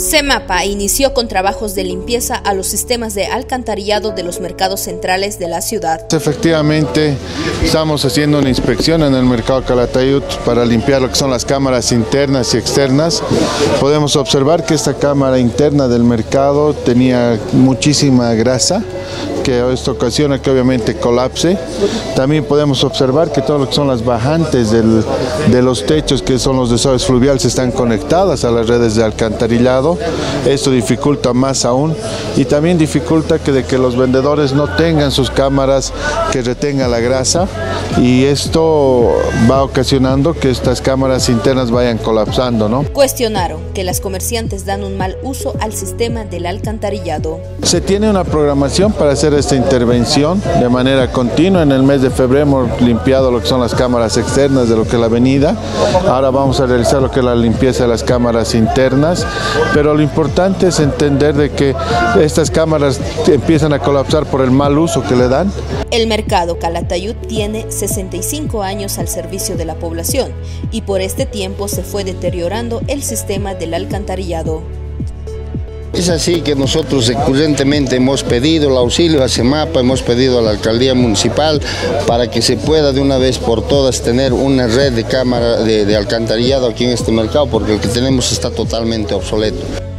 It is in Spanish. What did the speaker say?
CEMAPA inició con trabajos de limpieza a los sistemas de alcantarillado de los mercados centrales de la ciudad. Efectivamente, estamos haciendo una inspección en el mercado Calatayud para limpiar lo que son las cámaras internas y externas. Podemos observar que esta cámara interna del mercado tenía muchísima grasa, que esto ocasiona que obviamente colapse. También podemos observar que todo lo que son las bajantes de los techos, que son los desagües fluviales, están conectadas a las redes de alcantarillado. Esto dificulta más aún y también dificulta que de que los vendedores no tengan sus cámaras que retengan la grasa y esto va ocasionando que estas cámaras internas vayan colapsando. ¿no? Cuestionaron que las comerciantes dan un mal uso al sistema del alcantarillado. Se tiene una programación para hacer esta intervención de manera continua. En el mes de febrero hemos limpiado lo que son las cámaras externas de lo que es la avenida. Ahora vamos a realizar lo que es la limpieza de las cámaras internas. Pero lo importante es entender de que estas cámaras empiezan a colapsar por el mal uso que le dan. El mercado Calatayud tiene 65 años al servicio de la población y por este tiempo se fue deteriorando el sistema del alcantarillado. Es así que nosotros recurrentemente hemos pedido el auxilio a CEMAPA, hemos pedido a la alcaldía municipal para que se pueda de una vez por todas tener una red de cámara de, de alcantarillado aquí en este mercado porque el que tenemos está totalmente obsoleto.